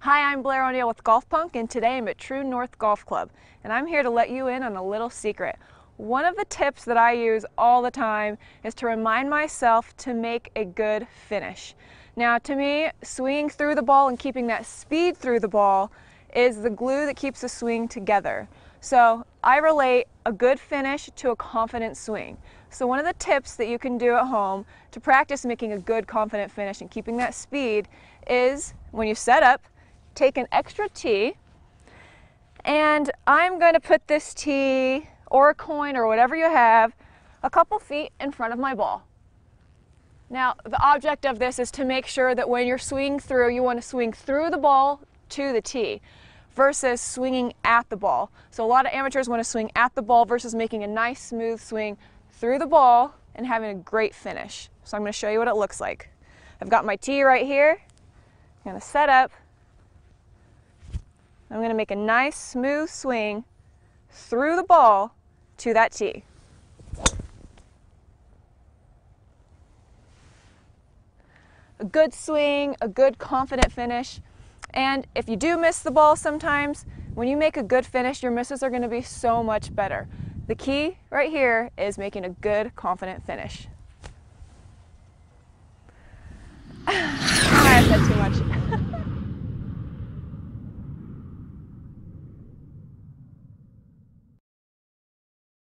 Hi, I'm Blair O'Neal with GolfPunk, and today I'm at True North Golf Club, and I'm here to let you in on a little secret. One of the tips that I use all the time is to remind myself to make a good finish. Now, to me, swinging through the ball and keeping that speed through the ball is the glue that keeps the swing together. So I relate a good finish to a confident swing. So one of the tips that you can do at home to practice making a good confident finish and keeping that speed is when you set up, take an extra tee and I'm going to put this tee or a coin or whatever you have a couple feet in front of my ball. Now the object of this is to make sure that when you're swinging through you want to swing through the ball to the tee versus swinging at the ball. So a lot of amateurs want to swing at the ball versus making a nice smooth swing through the ball and having a great finish. So I'm going to show you what it looks like. I've got my tee right here. I'm going to set up I'm going to make a nice smooth swing through the ball to that tee. A good swing, a good confident finish. And if you do miss the ball sometimes, when you make a good finish, your misses are going to be so much better. The key right here is making a good, confident finish. I said too much.